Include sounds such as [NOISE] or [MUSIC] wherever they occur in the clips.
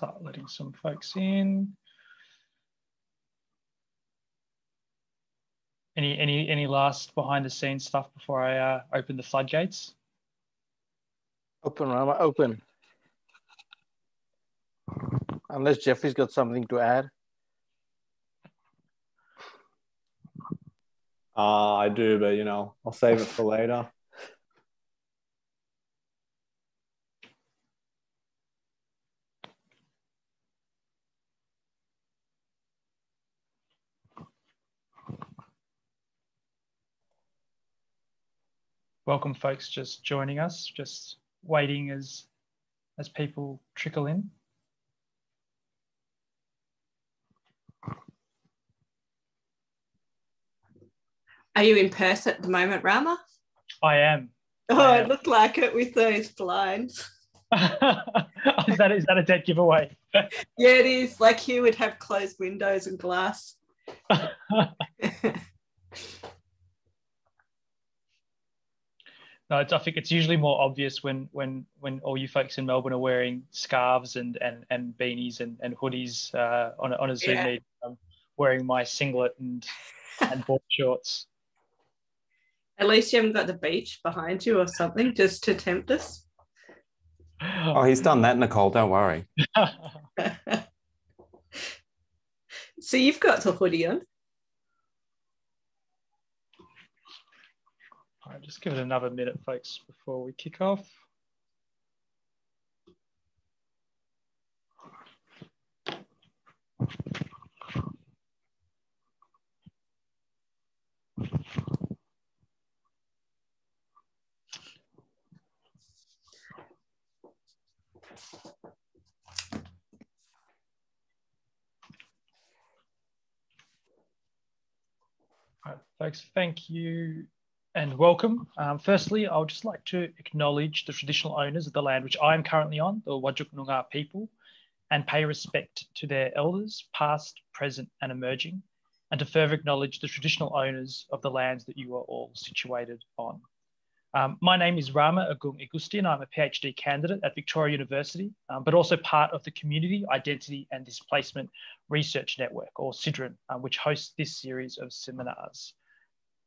start letting some folks in. Any any any last behind the scenes stuff before I uh, open the floodgates? Open, Rama, open. Unless Jeffrey's got something to add. Uh, I do, but you know, I'll save it for later. Welcome folks just joining us, just waiting as as people trickle in. Are you in Perth at the moment, Rama? I am. Oh, I am. it looked like it with those blinds. [LAUGHS] is that is that a dead giveaway? [LAUGHS] yeah, it is. Like you would have closed windows and glass. [LAUGHS] No, I think it's usually more obvious when when when all you folks in Melbourne are wearing scarves and and, and beanies and, and hoodies uh, on a, on a Zoom yeah. meeting. I'm wearing my singlet and and board [LAUGHS] shorts. At least you haven't got the beach behind you or something just to tempt us. [LAUGHS] Oh, he's done that, Nicole. Don't worry. [LAUGHS] so you've got the hoodie on. Right, just give it another minute, folks, before we kick off. Right, folks, thank you and welcome. Um, firstly, I would just like to acknowledge the traditional owners of the land which I am currently on, the Whadjuk Noongar people, and pay respect to their elders, past, present, and emerging, and to further acknowledge the traditional owners of the lands that you are all situated on. Um, my name is Rama Agung Igusti, and I'm a PhD candidate at Victoria University, um, but also part of the Community Identity and Displacement Research Network, or CIDRN, uh, which hosts this series of seminars.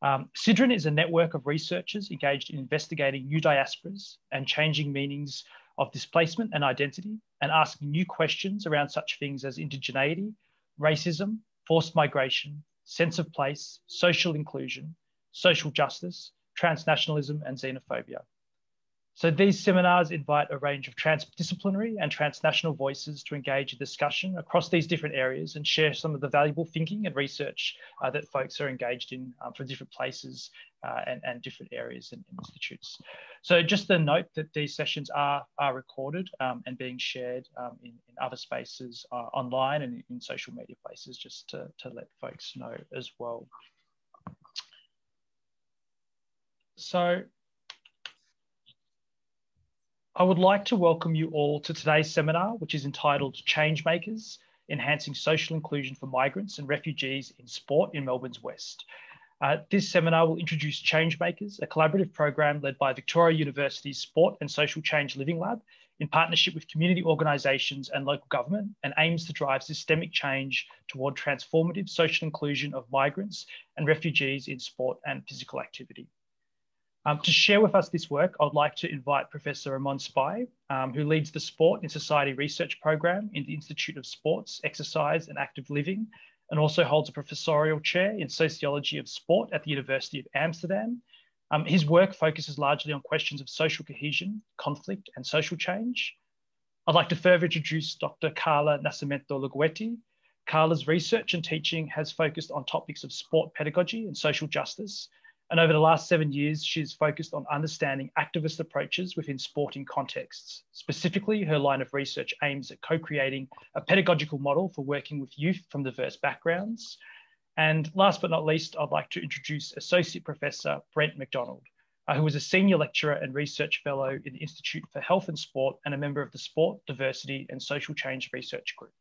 Um, is a network of researchers engaged in investigating new diasporas and changing meanings of displacement and identity and asking new questions around such things as indigeneity, racism, forced migration, sense of place, social inclusion, social justice, transnationalism, and xenophobia. So these seminars invite a range of transdisciplinary and transnational voices to engage in discussion across these different areas and share some of the valuable thinking and research uh, that folks are engaged in um, from different places uh, and, and, different areas and, institutes. So just the note that these sessions are, are recorded um, and being shared um, in, in, other spaces uh, online and in social media places, just to, to let folks know as well. So I would like to welcome you all to today's seminar, which is entitled Changemakers, Enhancing Social Inclusion for Migrants and Refugees in Sport in Melbourne's West. Uh, this seminar will introduce Changemakers, a collaborative program led by Victoria University's Sport and Social Change Living Lab in partnership with community organisations and local government and aims to drive systemic change toward transformative social inclusion of migrants and refugees in sport and physical activity. Um, to share with us this work, I'd like to invite Professor Ramon Spaaij, um, who leads the Sport and Society Research Program in the Institute of Sports, Exercise and Active Living, and also holds a professorial chair in Sociology of Sport at the University of Amsterdam. Um, his work focuses largely on questions of social cohesion, conflict, and social change. I'd like to further introduce Dr. Carla Nascimento Luguetti. Carla's research and teaching has focused on topics of sport pedagogy and social justice, and over the last seven years, she's focused on understanding activist approaches within sporting contexts. Specifically, her line of research aims at co-creating a pedagogical model for working with youth from diverse backgrounds. And last but not least, I'd like to introduce Associate Professor Brent McDonald, uh, who is a Senior Lecturer and Research Fellow in the Institute for Health and Sport and a member of the Sport, Diversity and Social Change Research Group.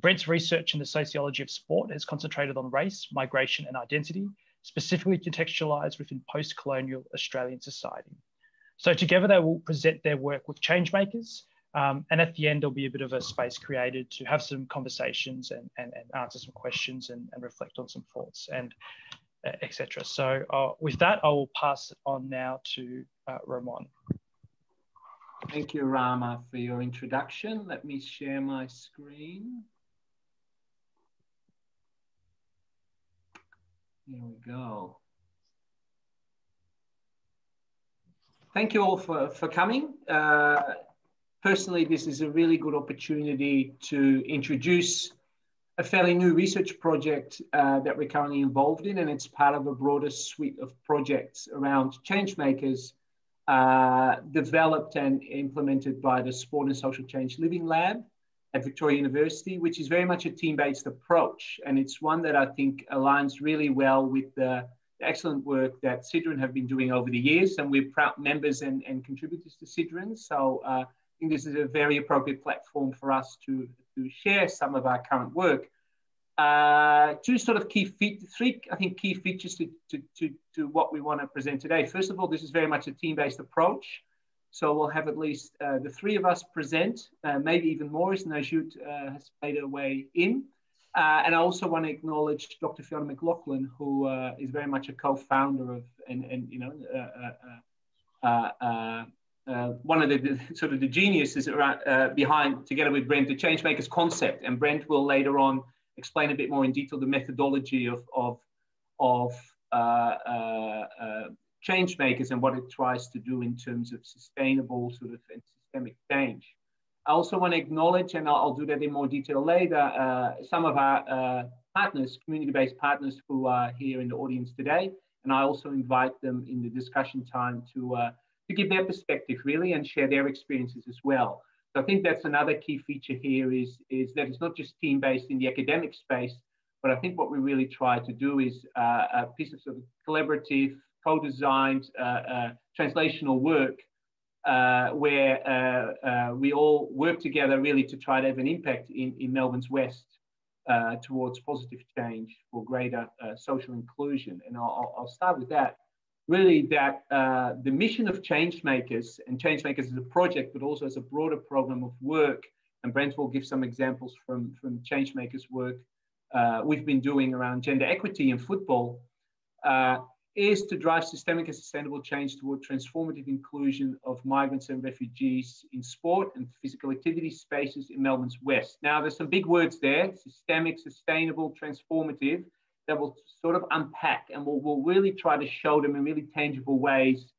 Brent's research in the sociology of sport has concentrated on race, migration and identity, specifically contextualized within post-colonial Australian society. So together they will present their work with changemakers, Um, and at the end, there'll be a bit of a space created to have some conversations and, and, and answer some questions and, and reflect on some thoughts and uh, etc. So uh, with that, I will pass it on now to uh, Ramon. Thank you, Rama, for your introduction. Let me share my screen. Here we go. Thank you all for, for coming. Uh, personally, this is a really good opportunity to introduce a fairly new research project uh, that we're currently involved in, and it's part of a broader suite of projects around change makers uh, developed and implemented by the Sport and Social Change Living Lab at Victoria University, which is very much a team-based approach. And it's one that I think aligns really well with the excellent work that CIDRN have been doing over the years. And we're proud members and, and contributors to CIDRN. So uh, I think this is a very appropriate platform for us to, to share some of our current work. Uh, two sort of key fe- three, I think, key features to, to, to, to what we want to present today. First of all, this is very much a team-based approach. So we'll have at least uh, the three of us present, uh, maybe even more as Najut uh, has made her way in. Uh, and I also want to acknowledge Dr. Fiona McLachlan, who uh, is very much a co-founder of, and, and you know, uh, one of the, the, sort of the geniuses around, behind, together with Brent, the Changemakers concept. And Brent will later on explain a bit more in detail the methodology of, of, of change makers and what it tries to do in terms of sustainable sort of and systemic change. I also want to acknowledge, and I'll, I'll do that in more detail later, uh, some of our uh, partners, community-based partners who are here in the audience today. And I also invite them in the discussion time to, uh, to give their perspective really and share their experiences as well. So I think that's another key feature here is, is that it's not just team-based in the academic space, but I think what we really try to do is uh, a piece of, sort of collaborative, co-designed uh, uh, translational work uh, where uh, uh, we all work together really to try to have an impact in, in Melbourne's West uh, towards positive change for greater uh, social inclusion. And I'll, I'll, start with that. Really, that uh, the mission of Changemakers and Changemakers as a project, but also as a broader program of work, and Brent will give some examples from, from Changemakers' work we've been doing around gender equity in football is to drive systemic and sustainable change toward transformative inclusion of migrants and refugees in sport and physical activity spaces in Melbourne's West. Now, there's some big words there systemic, sustainable, transformative that we'll sort of unpack and we'll, we'll really try to show them in really tangible ways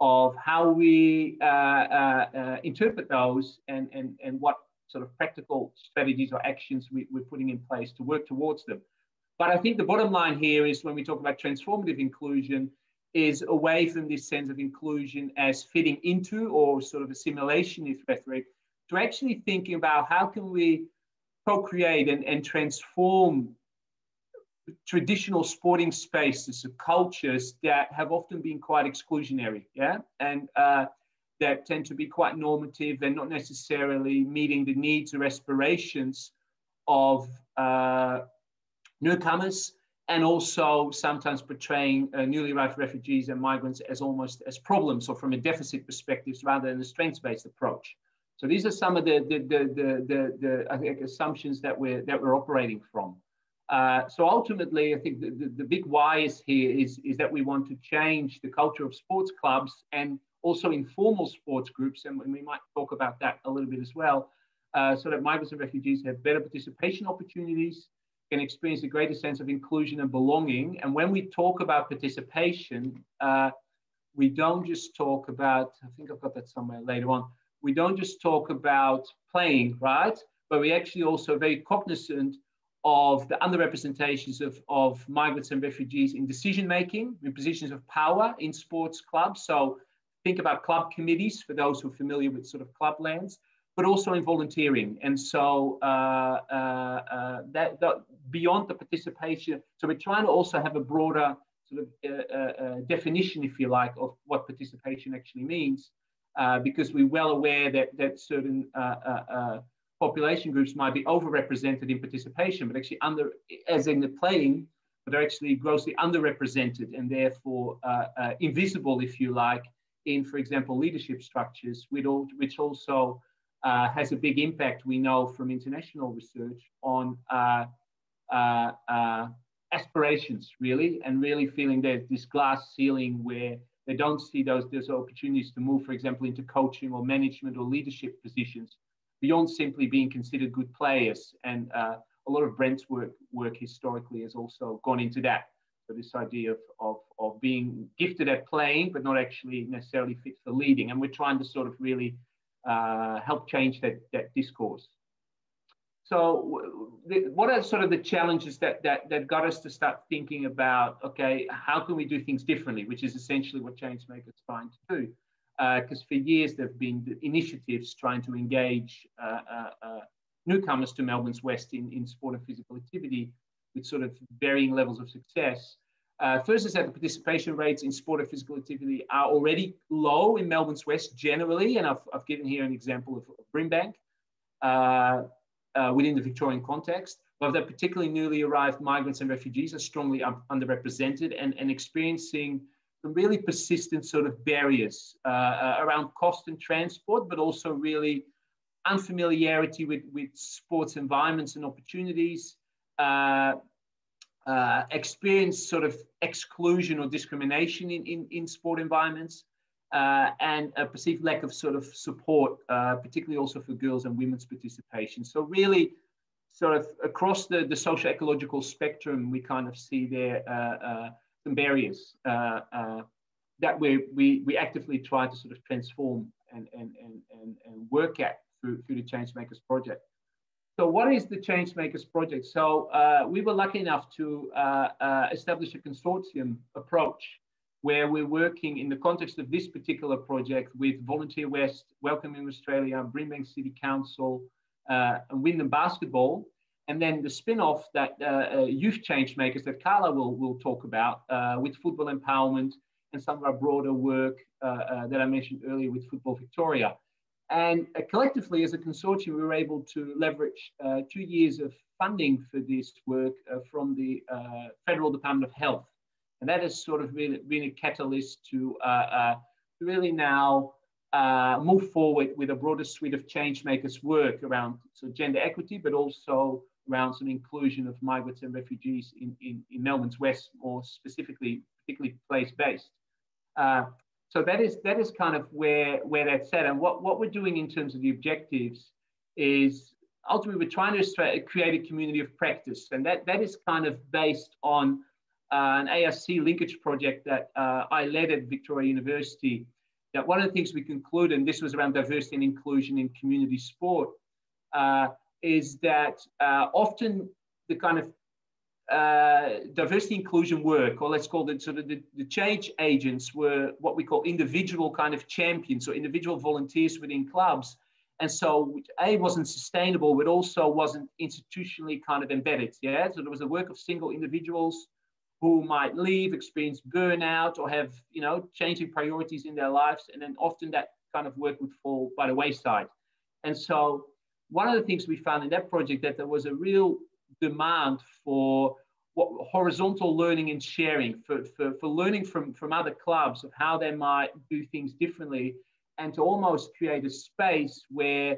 of how we uh, uh, uh, interpret those and, and, and what sort of practical strategies or actions we, we're putting in place to work towards them. But I think the bottom line here is when we talk about transformative inclusion, is away from this sense of inclusion as fitting into or sort of assimilationist rhetoric to actually thinking about how can we co-create and, and transform traditional sporting spaces of cultures that have often been quite exclusionary, yeah, and uh, that tend to be quite normative and not necessarily meeting the needs or aspirations of uh, newcomers and also sometimes portraying uh, newly arrived refugees and migrants as almost as problems or from a deficit perspective rather than a strengths-based approach. So these are some of the, the, the, the, the, I think, assumptions that we're, that we're operating from. Uh, so ultimately, I think the, the, the, big why is here is, is that we want to change the culture of sports clubs and also informal sports groups, and we might talk about that a little bit as well, uh, so that migrants and refugees have better participation opportunities, can experience a greater sense of inclusion and belonging. And when we talk about participation, uh, we don't just talk about, I think I've got that somewhere later on, we don't just talk about playing, right? But we actually also very cognizant of the underrepresentations of, of migrants and refugees in decision making, in positions of power in sports clubs. So think about club committees for those who are familiar with sort of club lands but also in volunteering. And so uh, uh, uh, that, that, beyond the participation, so we're trying to also have a broader sort of uh, uh, definition, if you like, of what participation actually means, because we're well aware that that certain population groups might be overrepresented in participation, but actually under, as in the playing, but are actually grossly underrepresented and therefore invisible, if you like, in, for example, leadership structures, which also uh, has a big impact, we know from international research, on uh, uh, uh, aspirations, really, and really feeling there's this glass ceiling where they don't see those, those opportunities to move, for example, into coaching or management or leadership positions beyond simply being considered good players. And uh, a lot of Brent's work, work historically has also gone into that. So this idea of, of, of being gifted at playing, but not actually necessarily fit for leading. And we're trying to sort of really uh, help change that, that discourse. So what are sort of the challenges that, that, that got us to start thinking about, okay, how can we do things differently, which is essentially what Changemakers is trying to do. Because uh, for years there have been initiatives trying to engage uh, uh, uh, newcomers to Melbourne's West in, in sport and physical activity with sort of varying levels of success. Uh, first is that the participation rates in sport and physical activity are already low in Melbourne's West generally, and I've, I've given here an example of, of Brimbank uh, within the Victorian context, but that particularly newly arrived migrants and refugees are strongly underrepresented and, and experiencing some really persistent sort of barriers uh, uh, around cost and transport, but also really unfamiliarity with, with sports environments and opportunities, uh, uh, experience sort of exclusion or discrimination in, in, in sport environments, uh, and a perceived lack of sort of support, uh, particularly also for girls and women's participation. So really, sort of across the, the social ecological spectrum, we kind of see there uh, uh, some barriers that we, we, we actively try to sort of transform and, and, and, and, and work at through, through the Changemakers project. So what is the Changemakers project? So uh, we were lucky enough to uh, uh, establish a consortium approach where we're working in the context of this particular project with Volunteer West, Welcoming Australia, Brimbank City Council, uh, and Wyndham Basketball. And then the spin-off that uh, uh, Youth Changemakers that Carla will, will talk about with football empowerment and some of our broader work that I mentioned earlier with Football Victoria. And uh, collectively, as a consortium, we were able to leverage uh, two years of funding for this work uh, from the uh, Federal Department of Health. And that has sort of really been a catalyst to uh, uh, really now move forward with a broader suite of change makers work around so gender equity, but also around some inclusion of migrants and refugees in, in, in Melbourne's West, more specifically, particularly place-based so that is that is kind of where where that's at. And what, what we're doing in terms of the objectives is ultimately we're trying to create a community of practice, and that that is kind of based on uh, an ARC linkage project that uh, I led at Victoria University. That one of the things we concluded, and this was around diversity and inclusion in community sport, uh, is that uh, often the kind of uh, diversity inclusion work, or let's call it sort of the, the change agents, were what we call individual kind of champions or individual volunteers within clubs. And so, A, wasn't sustainable, but also wasn't institutionally kind of embedded. Yeah. So there was a work of single individuals who might leave, experience burnout, or have, you know, changing priorities in their lives. And then often that kind of work would fall by the wayside. And so, one of the things we found in that project that there was a real demand for what, horizontal learning and sharing, for, for, for learning from, from other clubs of how they might do things differently, and to almost create a space where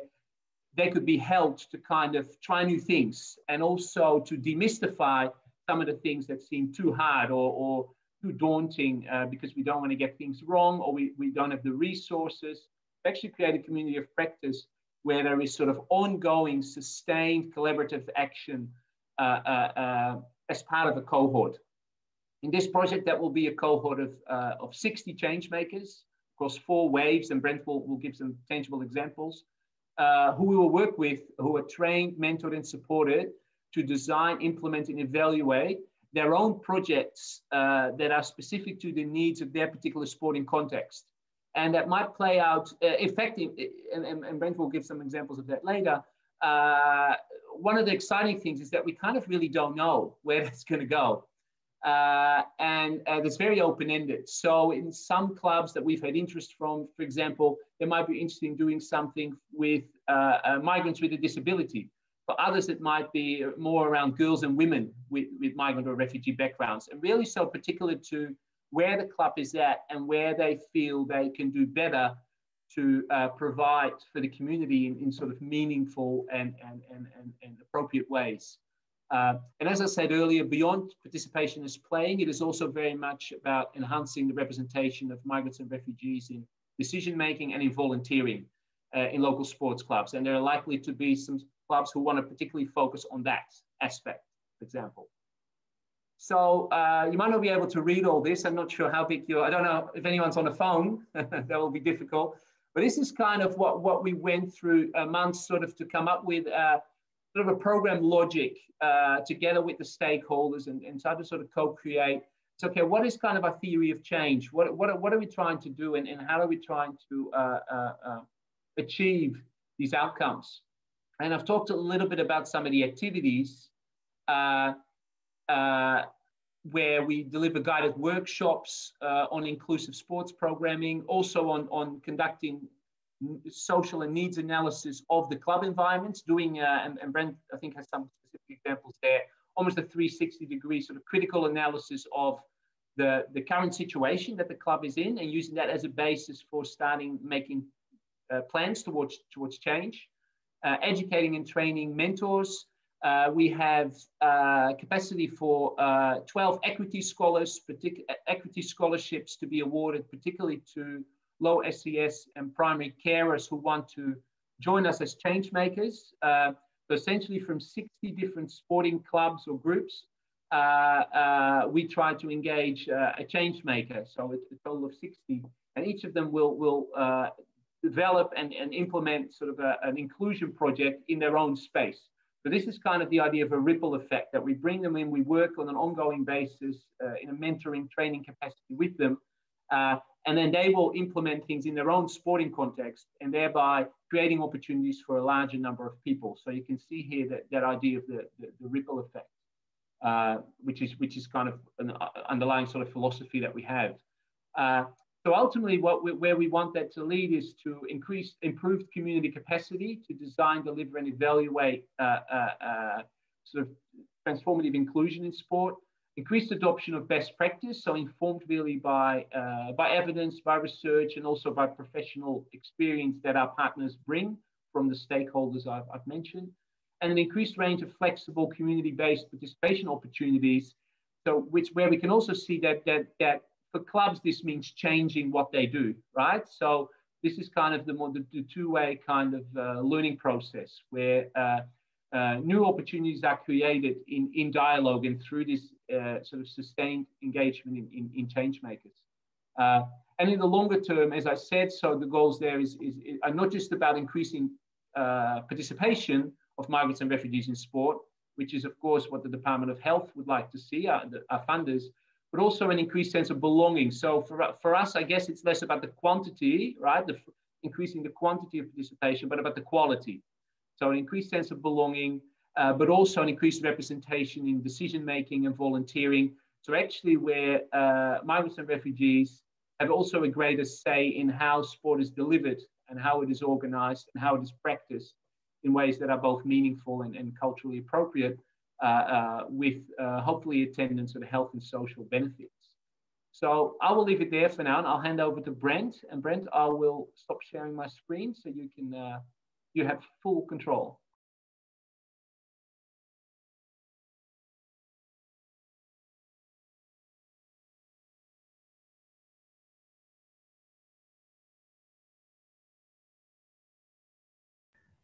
they could be helped to kind of try new things and also to demystify some of the things that seem too hard or, or too daunting uh, because we don't want to get things wrong or we, we don't have the resources. We actually create a community of practice where there is sort of ongoing, sustained collaborative action uh, uh, uh, as part of a cohort. In this project, that will be a cohort of, of 60 change makers across four waves, and Brent will, will give some tangible examples, who we will work with, who are trained, mentored, and supported to design, implement, and evaluate their own projects uh, that are specific to the needs of their particular sporting context. And that might play out uh, and, and, and Brent will give some examples of that later, uh, one of the exciting things is that we kind of really don't know where [LAUGHS] that's going to go. Uh, and uh, it's very open-ended. So in some clubs that we've had interest from, for example, they might be interested in doing something with uh, uh migrants with a disability. For others, it might be more around girls and women with, with migrant or refugee backgrounds. And really so particular to where the club is at and where they feel they can do better to uh, provide for the community in, in sort of meaningful and, and, and, and, and appropriate ways. Uh, and as I said earlier, beyond participation as playing, it is also very much about enhancing the representation of migrants and refugees in decision making and in volunteering uh, in local sports clubs. And there are likely to be some clubs who want to particularly focus on that aspect, for example. So uh, you might not be able to read all this. I'm not sure how big you're, I don't know if anyone's on the phone, [LAUGHS] that will be difficult. But this is kind of what, what we went through a month sort of to come up with uh, sort of a program logic uh, together with the stakeholders and, and try to sort of co-create. So, okay, what is kind of a theory of change? What, what, what are we trying to do and, and how are we trying to uh, uh, uh, achieve these outcomes? And I've talked a little bit about some of the activities uh, uh, where we deliver guided workshops on inclusive sports programming, also on, on conducting social and needs analysis of the club environments, doing, uh, and, and Brent, I think, has some specific examples there, almost a 360 degree sort of critical analysis of the, the current situation that the club is in and using that as a basis for starting making uh, plans towards, towards change. Uh, educating and training mentors. Uh, we have uh, capacity for uh, 12 equity scholars, equity scholarships to be awarded, particularly to low SES and primary carers who want to join us as change makers. Uh, so essentially from 60 different sporting clubs or groups, uh, uh, we try to engage a change maker. So it's a total of 60 and each of them will, will develop and, and implement sort of a, an inclusion project in their own space. So this is kind of the idea of a ripple effect that we bring them in, we work on an ongoing basis uh, in a mentoring training capacity with them. Uh, and then they will implement things in their own sporting context and thereby creating opportunities for a larger number of people. So you can see here that, that idea of the, the, the ripple effect, uh, which, is, which is kind of an uh, underlying sort of philosophy that we have. So ultimately, what we, where we want that to lead is to increase improved community capacity to design, deliver, and evaluate uh, uh, uh sort of transformative inclusion in sport, increased adoption of best practice, so informed really by, uh, by evidence, by research, and also by professional experience that our partners bring from the stakeholders I've, I've mentioned, and an increased range of flexible community-based participation opportunities, so which where we can also see that, that, that for clubs, this means changing what they do, right? So this is kind of the more the, the two-way kind of uh, learning process where uh, uh, new opportunities are created in, in dialogue and through this uh, sort of sustained engagement in, in, in change makers. Uh, and in the longer term, as I said, so the goals there is, is, is are not just about increasing participation of migrants and refugees in sport, which is of course what the Department of Health would like to see, our, our funders, but also an increased sense of belonging. So for, for us, I guess it's less about the quantity, right? The, increasing the quantity of participation, but about the quality. So an increased sense of belonging, uh, but also an increased representation in decision making and volunteering. So actually where uh, migrants and refugees have also a greater say in how sport is delivered and how it is organized and how it is practiced in ways that are both meaningful and, and culturally appropriate with uh, hopefully attendance of health and social benefits. So I will leave it there for now and I'll hand over to Brent. And Brent, I will stop sharing my screen so you can uh, you have full control.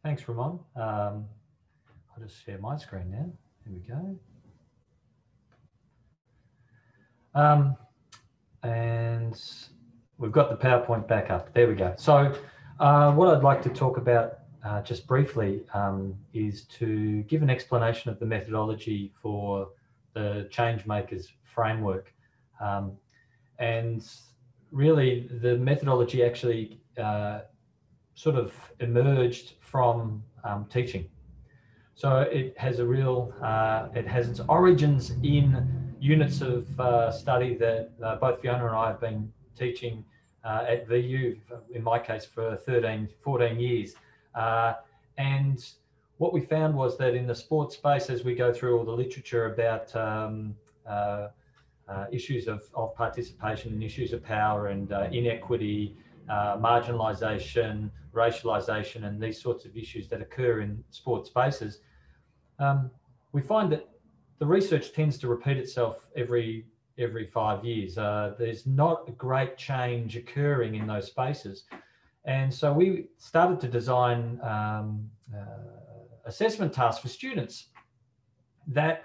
Thanks, Ramon. Um, I'll just share my screen now. Here we go. Um, and we've got the PowerPoint back up. There we go. So uh, what I'd like to talk about uh, just briefly um, is to give an explanation of the methodology for the Changemakers framework. Um, and really the methodology actually uh, sort of emerged from um, teaching. So it has a real, uh, it has its origins in units of uh, study that uh, both Fiona and I have been teaching uh, at VU, in my case, for 13, 14 years. Uh, and what we found was that in the sports space, as we go through all the literature about um, uh, issues of, of participation and issues of power and inequity uh, marginalisation, racialisation, and these sorts of issues that occur in sports spaces, um, we find that the research tends to repeat itself every every five years. Uh, there's not a great change occurring in those spaces. And so we started to design um, uh, assessment tasks for students that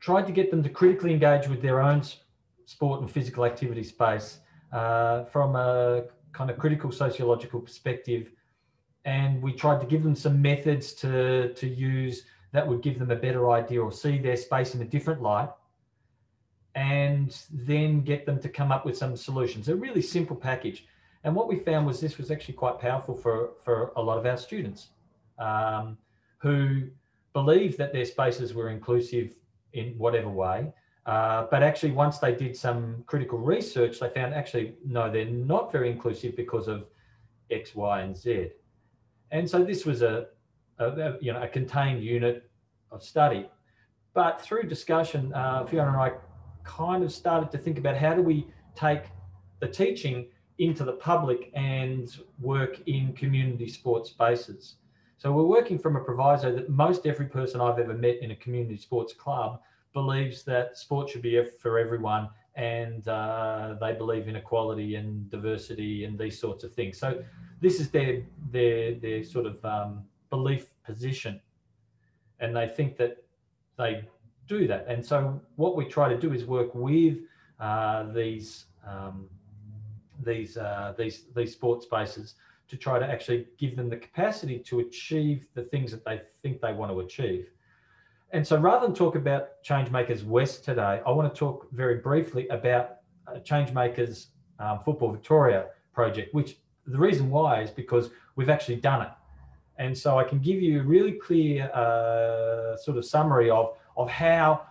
tried to get them to critically engage with their own sport and physical activity space uh, from a kind of critical sociological perspective. And we tried to give them some methods to, to use that would give them a better idea or see their space in a different light and then get them to come up with some solutions. A really simple package. And what we found was this was actually quite powerful for, for a lot of our students um, who believed that their spaces were inclusive in whatever way. Uh, but actually, once they did some critical research, they found actually, no, they're not very inclusive because of X, Y, and Z. And so this was a, a, you know, a contained unit of study. But through discussion, uh, Fiona and I kind of started to think about how do we take the teaching into the public and work in community sports spaces. So we're working from a proviso that most every person I've ever met in a community sports club believes that sport should be for everyone and uh, they believe in equality and diversity and these sorts of things. So this is their their their sort of um, belief position, and they think that they do that. And so what we try to do is work with uh, these um, these uh, these these sports spaces to try to actually give them the capacity to achieve the things that they think they want to achieve. And so rather than talk about Changemakers West today, I want to talk very briefly about uh, Changemakers um, Football Victoria project, which the reason why is because we've actually done it. And so I can give you a really clear uh, sort of summary of of how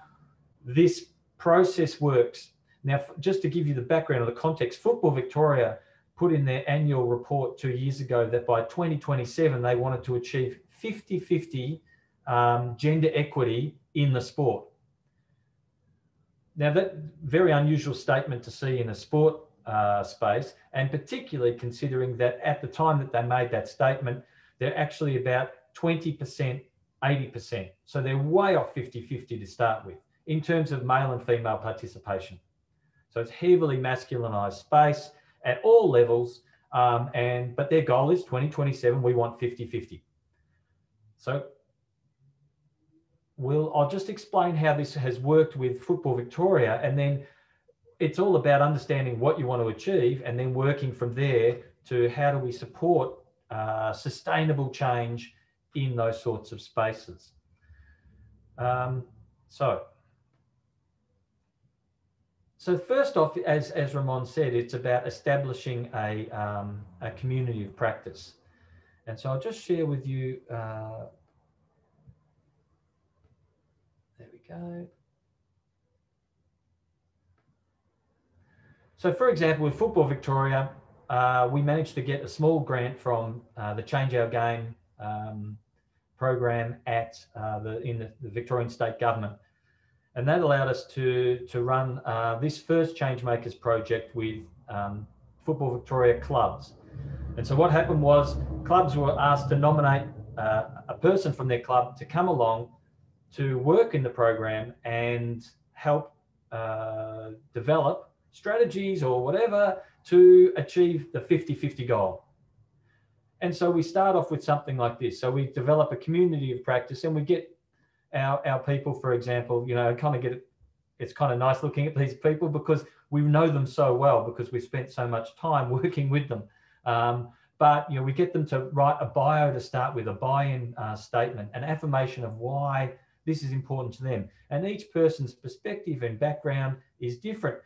this process works. Now, just to give you the background or the context, Football Victoria put in their annual report two years ago that by 2027 they wanted to achieve 50 50 um, gender equity in the sport. Now, that very unusual statement to see in a sport uh, space, and particularly considering that at the time that they made that statement, they're actually about 20% 80%. So they're way off 50 50 to start with in terms of male and female participation. So it's heavily masculinized space at all levels. Um, and but their goal is 2027, we want 50 50. So we'll, I'll just explain how this has worked with Football Victoria and then it's all about understanding what you want to achieve and then working from there to how do we support uh, sustainable change in those sorts of spaces. Um, so, so first off, as, as Ramon said, it's about establishing a, um, a community of practice. And so I'll just share with you, uh, there we go. So for example, with Football Victoria, uh, we managed to get a small grant from uh, the Change Our Game um, program at uh, the in the, the, Victorian state government, and that allowed us to to run uh, this first Changemakers project with um, Football Victoria clubs. And so what happened was clubs were asked to nominate uh, a person from their club to come along to work in the program and help uh, develop strategies or whatever to achieve the 50-50 goal. And so we start off with something like this. So we develop a community of practice and we get our, our people, for example, you know, kind of get it. It's kind of nice looking at these people because we know them so well because we've spent so much time [LAUGHS] working with them. Um, but you know, we get them to write a bio to start with, a buy-in uh, statement, an affirmation of why this is important to them. And each person's perspective and background is different.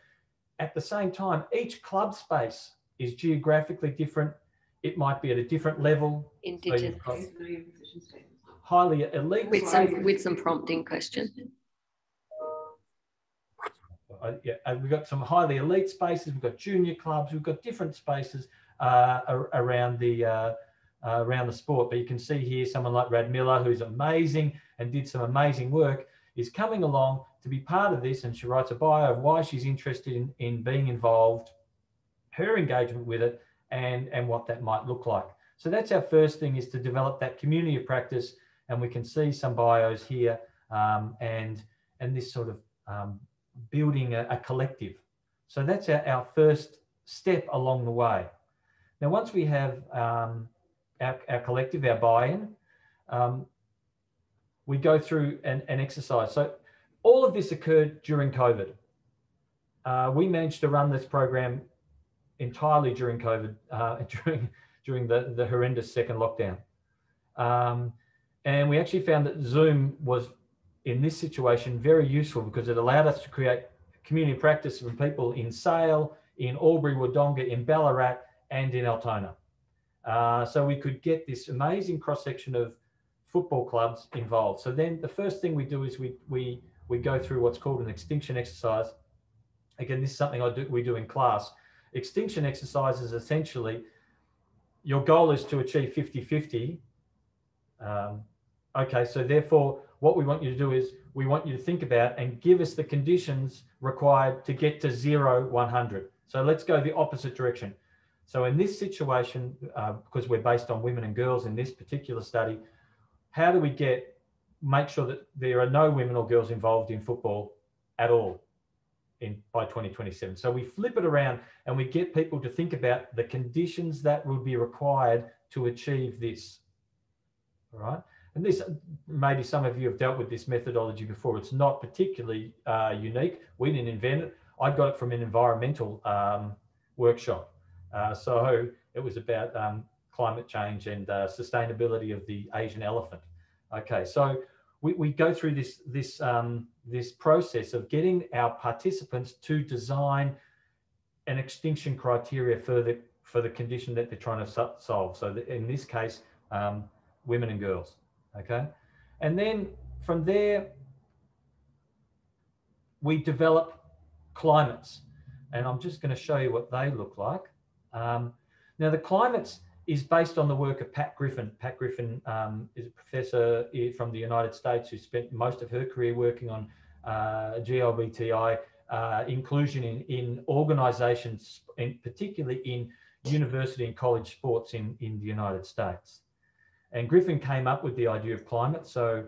At the same time, each club space is geographically different it might be at a different level. Indigenous. So highly elite. With some with some prompting questions. Uh, yeah, we've got some highly elite spaces. We've got junior clubs. We've got different spaces uh, around the uh, uh, around the sport. But you can see here someone like Rad Miller, who's amazing and did some amazing work, is coming along to be part of this. And she writes a bio of why she's interested in, in being involved, her engagement with it, and, and what that might look like. So that's our first thing is to develop that community of practice. And we can see some bios here um, and, and this sort of um, building a, a, collective. So that's our, our first step along the way. Now, once we have um, our, our collective, our buy-in, um, we go through an, an exercise. So all of this occurred during COVID. Uh, we managed to run this program entirely during COVID, uh, [LAUGHS] during, during the, the horrendous second lockdown. Um, and we actually found that Zoom was, in this situation, very useful because it allowed us to create community practice from people in Sale, in Albury Wodonga, in Ballarat, and in Altona. Uh, so we could get this amazing cross section of football clubs involved. So then the first thing we do is we we we go through what's called an extinction exercise. Again, this is something I do we do in class. Extinction exercise is essentially your goal is to achieve 50-50. Um, okay, so therefore what we want you to do is we want you to think about and give us the conditions required to get to zero 100. So let's go the opposite direction. So in this situation, uh, because we're based on women and girls in this particular study, how do we get make sure that there are no women or girls involved in football at all in by 2027? So we flip it around and we get people to think about the conditions that would be required to achieve this. All right. And this, maybe some of you have dealt with this methodology before. It's not particularly uh, unique. We didn't invent it. I got it from an environmental um, workshop. Uh, so it was about um, climate change and uh, sustainability of the Asian elephant. Okay, so we, we go through this this um, this process of getting our participants to design an extinction criteria for the for the condition that they're trying to solve. So in this case, um, women and girls. Okay, and then from there we develop climates, and I'm just going to show you what they look like. Um, now, the climates is based on the work of Pat Griffin. Pat Griffin um, is a professor from the United States who spent most of her career working on uh, GLBTI uh, inclusion in, in organizations, particularly in university and college sports in, in the United States. And Griffin came up with the idea of climate. So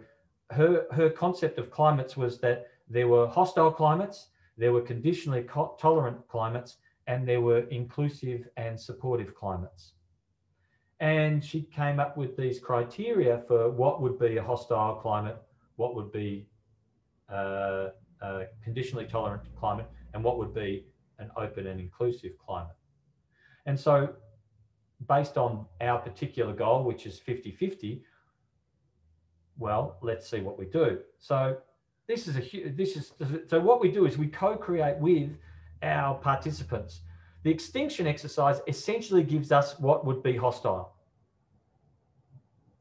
her, her concept of climates was that there were hostile climates, there were conditionally tolerant climates, and there were inclusive and supportive climates. And she came up with these criteria for what would be a hostile climate, what would be uh, a conditionally tolerant climate, and what would be an open and inclusive climate. And so, based on our particular goal, which is 50 50, well, let's see what we do. So, this is a this is so what we do is we co-create with our participants. The extinction exercise essentially gives us what would be hostile.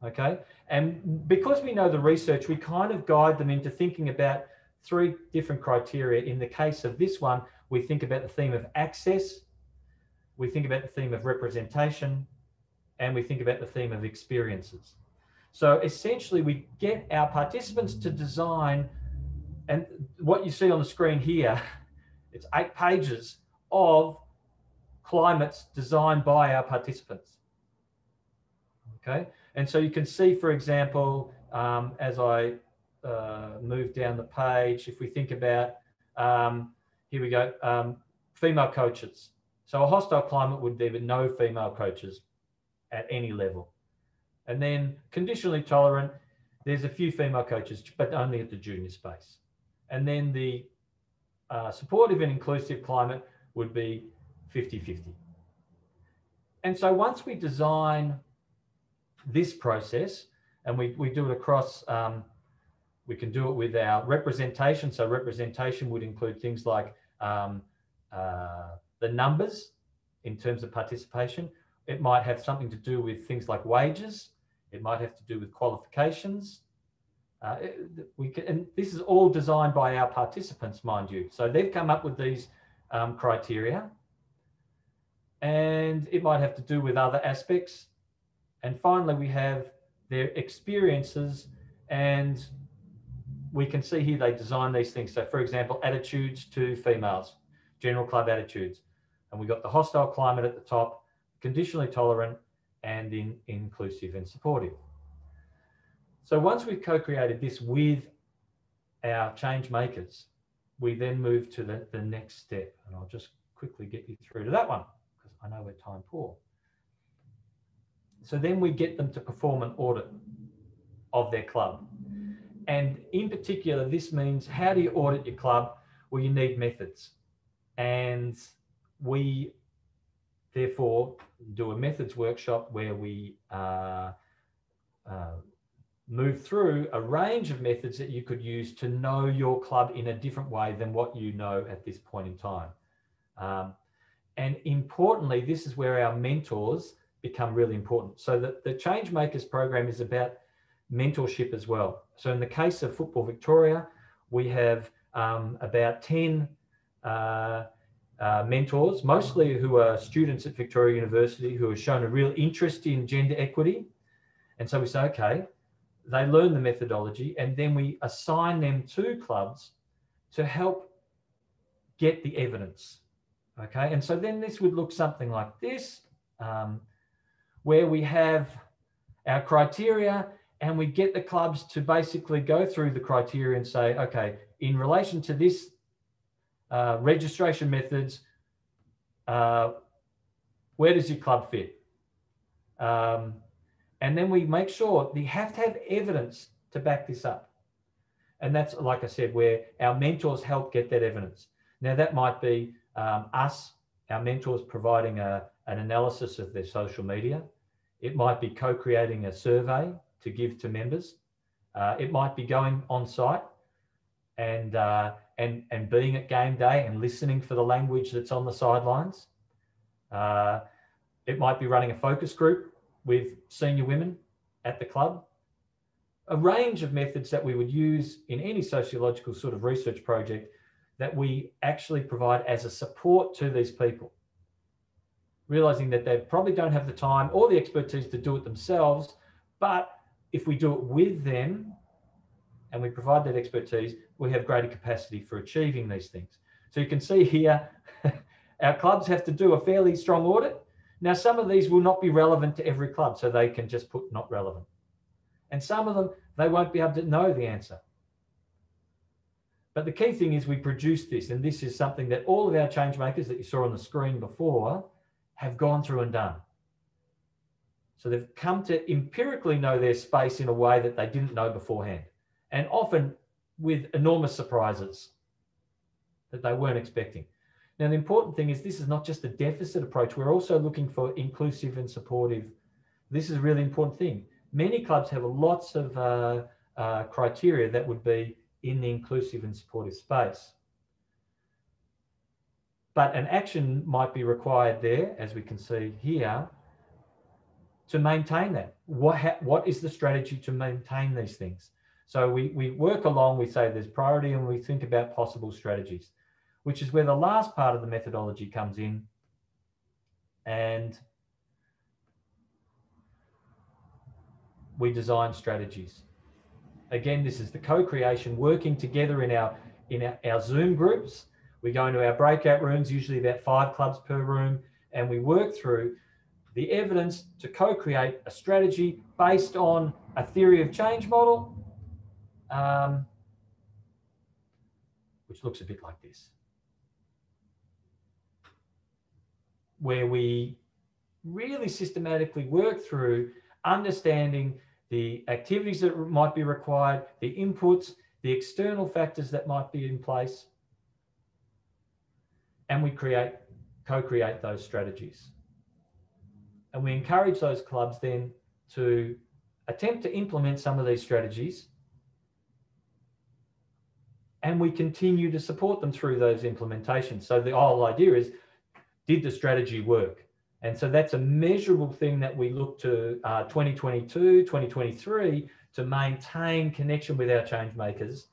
Okay, and because we know the research, we kind of guide them into thinking about three different criteria. In the case of this one, we think about the theme of access, we think about the theme of representation, and we think about the theme of experiences. So essentially, we get our participants to design, and what you see on the screen here [LAUGHS] It's eight pages of climates designed by our participants. Okay, and so you can see, for example, um, as I uh, move down the page, if we think about, um, here we go, um, female coaches. So a hostile climate would be with no female coaches at any level. And then conditionally tolerant, there's a few female coaches, but only at the junior space. And then the uh, supportive and inclusive climate would be 50-50. And so once we design this process and we, we do it across, um, we can do it with our representation. So representation would include things like um, uh, the numbers in terms of participation. It might have something to do with things like wages. It might have to do with qualifications. Uh, we can, and this is all designed by our participants, mind you. So they've come up with these um, criteria, and it might have to do with other aspects. And finally, we have their experiences, and we can see here they design these things. So, for example, attitudes to females, general club attitudes, and we got the hostile climate at the top, conditionally tolerant, and in, inclusive and supportive. So once we've co-created this with our change makers, we then move to the, the next step. And I'll just quickly get you through to that one I know we're time poor. So then we get them to perform an audit of their club. And in particular, this means how do you audit your club? Well, you need methods. And we therefore do a methods workshop where we uh, uh, move through a range of methods that you could use to know your club in a different way than what you know at this point in time. Um, and importantly, this is where our mentors become really important. So that the Change Makers program is about mentorship as well. So in the case of Football Victoria, we have um, about 10 uh, uh, mentors, mostly who are students at Victoria University who have shown a real interest in gender equity. And so we say, okay, they learn the methodology and then we assign them to clubs to help get the evidence. Okay, and so then this would look something like this, um, where we have our criteria and we get the clubs to basically go through the criteria and say, okay, in relation to this uh, registration methods, uh, where does your club fit? Um, and then we make sure you have to have evidence to back this up. And that's, like I said, where our mentors help get that evidence. Now, that might be um, us, our mentors, providing a, an analysis of their social media. It might be co creating a survey to give to members. Uh, it might be going on site and, uh, and, and being at game day and listening for the language that's on the sidelines. Uh, it might be running a focus group with senior women at the club. A range of methods that we would use in any sociological sort of research project that we actually provide as a support to these people. Realizing that they probably don't have the time or the expertise to do it themselves, but if we do it with them and we provide that expertise, we have greater capacity for achieving these things. So you can see here, [LAUGHS] our clubs have to do a fairly strong audit now, some of these will not be relevant to every club, so they can just put not relevant. And some of them, they won't be able to know the answer. But the key thing is we produce this, and this is something that all of our change makers that you saw on the screen before have gone through and done. So they've come to empirically know their space in a way that they didn't know beforehand, and often with enormous surprises that they weren't expecting. Now, the important thing is this is not just a deficit approach. We're also looking for inclusive and supportive. This is a really important thing. Many clubs have lots of uh, uh, criteria that would be in the inclusive and supportive space. But an action might be required there, as we can see here, to maintain that. What, what is the strategy to maintain these things? So we, we work along, we say there's priority, and we think about possible strategies which is where the last part of the methodology comes in. And we design strategies. Again, this is the co-creation, working together in our in our, our Zoom groups. We go into our breakout rooms, usually about five clubs per room, and we work through the evidence to co-create a strategy based on a theory of change model, um, which looks a bit like this. where we really systematically work through understanding the activities that might be required, the inputs, the external factors that might be in place, and we create, co-create those strategies. And we encourage those clubs then to attempt to implement some of these strategies and we continue to support them through those implementations. So the whole idea is did the strategy work? And so that's a measurable thing that we look to uh, 2022, 2023 to maintain connection with our change makers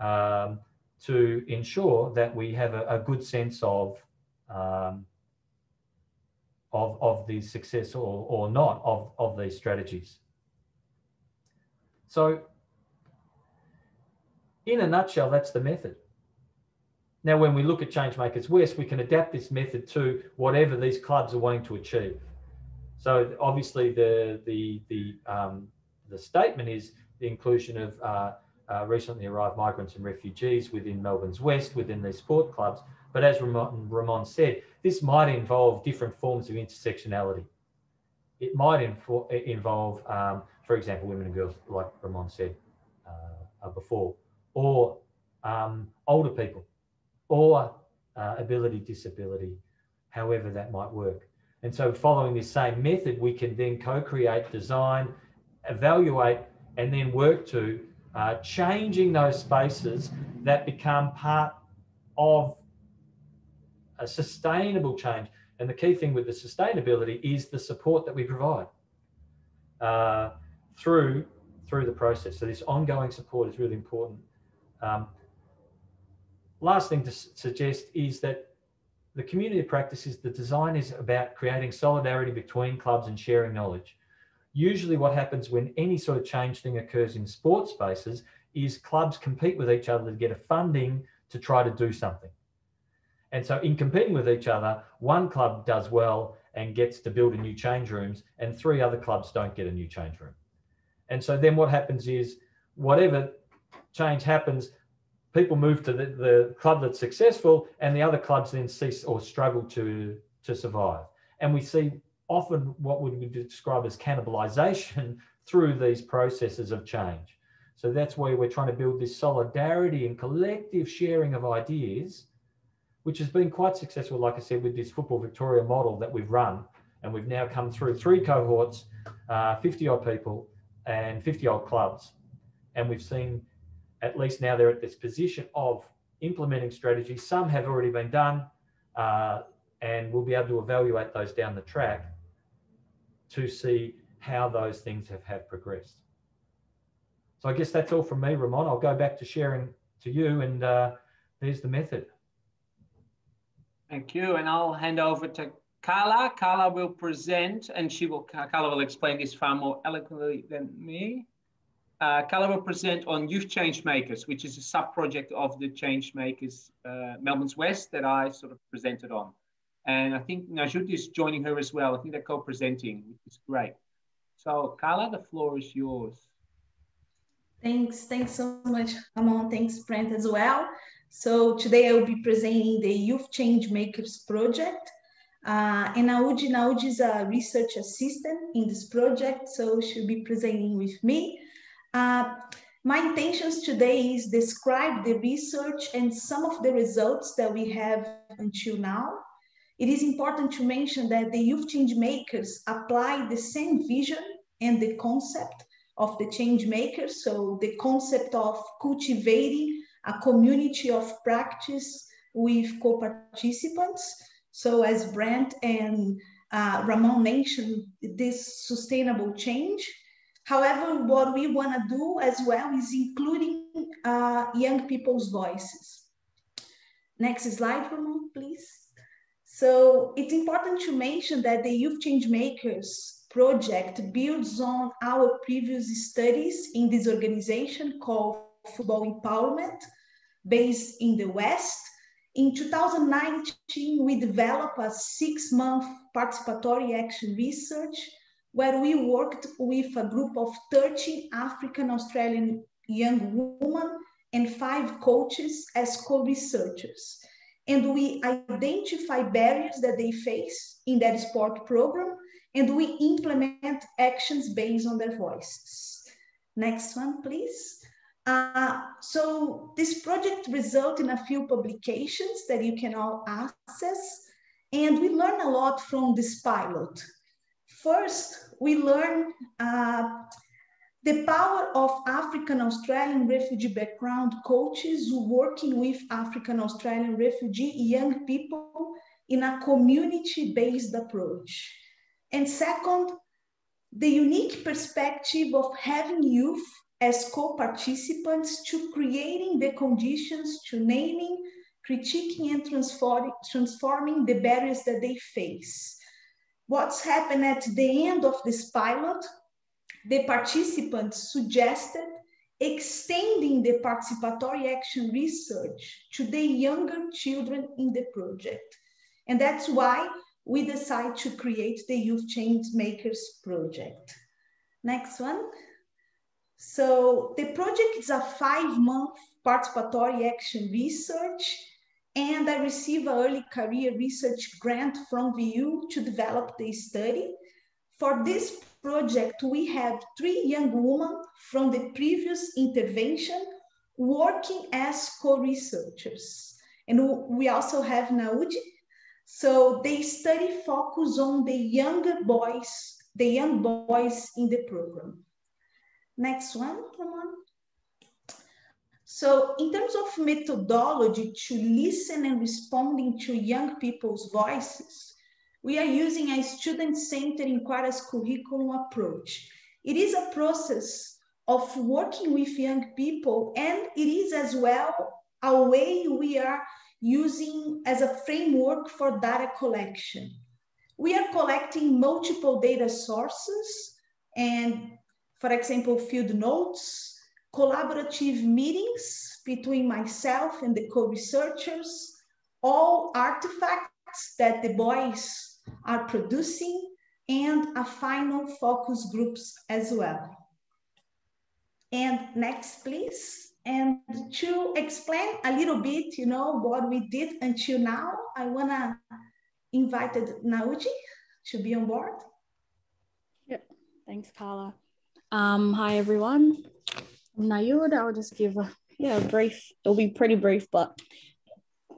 um, to ensure that we have a, a good sense of, um, of, of the success or, or not of, of these strategies. So in a nutshell, that's the method. Now, when we look at Changemakers West, we can adapt this method to whatever these clubs are wanting to achieve. So obviously the the the um, the statement is the inclusion of uh, uh, recently arrived migrants and refugees within Melbourne's West within these sport clubs. But as Ramon, Ramon said, this might involve different forms of intersectionality. It might invo involve, um, for example, women and girls, like Ramon said uh, before, or um, older people, or uh, ability disability, however that might work. And so following this same method, we can then co-create, design, evaluate, and then work to uh, changing those spaces that become part of a sustainable change. And the key thing with the sustainability is the support that we provide uh, through through the process. So this ongoing support is really important. Um, last thing to suggest is that the community of practice is the design is about creating solidarity between clubs and sharing knowledge. Usually what happens when any sort of change thing occurs in sports spaces is clubs compete with each other to get a funding to try to do something. And so in competing with each other, one club does well and gets to build a new change rooms and three other clubs don't get a new change room. And so then what happens is whatever change happens, people move to the, the club that's successful and the other clubs then cease or struggle to, to survive. And we see often what would be described as cannibalization [LAUGHS] through these processes of change. So that's where we're trying to build this solidarity and collective sharing of ideas which has been quite successful, like I said, with this Football Victoria model that we've run. And we've now come through three cohorts, uh, 50 odd people and 50 odd clubs. And we've seen, at least now they're at this position of implementing strategies. Some have already been done, uh, and we'll be able to evaluate those down the track to see how those things have, have progressed. So I guess that's all from me, Ramon. I'll go back to sharing to you, and uh, there's the method. Thank you. And I'll hand over to Carla. Carla will present, and she will, Carla will explain this far more eloquently than me. Uh, Carla will present on Youth Change Makers, which is a sub-project of the Change Makers uh, Melbourne's West that I sort of presented on. And I think Najut is joining her as well. I think they're co-presenting, which is great. So Carla, the floor is yours. Thanks, thanks so much, Ramon. Thanks, Brent, as well. So today I will be presenting the Youth Change Makers project. Uh, and Naudi, Naudi is a research assistant in this project, so she'll be presenting with me. Uh, my intentions today is describe the research and some of the results that we have until now. It is important to mention that the youth change makers apply the same vision and the concept of the change makers. So the concept of cultivating a community of practice with co-participants. So as Brent and uh, Ramon mentioned, this sustainable change. However, what we want to do as well is including uh, young people's voices. Next slide, Ramon, please. So it's important to mention that the Youth Change Makers project builds on our previous studies in this organization called Football Empowerment, based in the West. In 2019, we developed a six-month participatory action research where we worked with a group of 13 African Australian young women and five coaches as co-researchers. And we identify barriers that they face in their sport program, and we implement actions based on their voices. Next one, please. Uh, so this project resulted in a few publications that you can all access. And we learn a lot from this pilot. First, we learn uh, the power of African Australian refugee background coaches working with African Australian refugee young people in a community-based approach. And second, the unique perspective of having youth as co-participants to creating the conditions to naming, critiquing and transform, transforming the barriers that they face. What's happened at the end of this pilot, the participants suggested extending the participatory action research to the younger children in the project. And that's why we decide to create the Youth Change Makers project. Next one. So the project is a five-month participatory action research, and I received an early career research grant from VU to develop the study. For this project, we have three young women from the previous intervention working as co-researchers. And we also have Naudi. So they study focus on the younger boys, the young boys in the program. Next one, come on. So in terms of methodology to listen and responding to young people's voices, we are using a student-centered Inquiry as curriculum approach. It is a process of working with young people, and it is as well a way we are using as a framework for data collection. We are collecting multiple data sources and, for example, field notes, collaborative meetings between myself and the co-researchers, all artifacts that the boys are producing, and a final focus groups as well. And next, please. And to explain a little bit, you know, what we did until now, I wanna invite Naudi to be on board. Yep, thanks, Carla. Um, hi, everyone. Nayud. I'll just give a, yeah, brief, it'll be pretty brief, but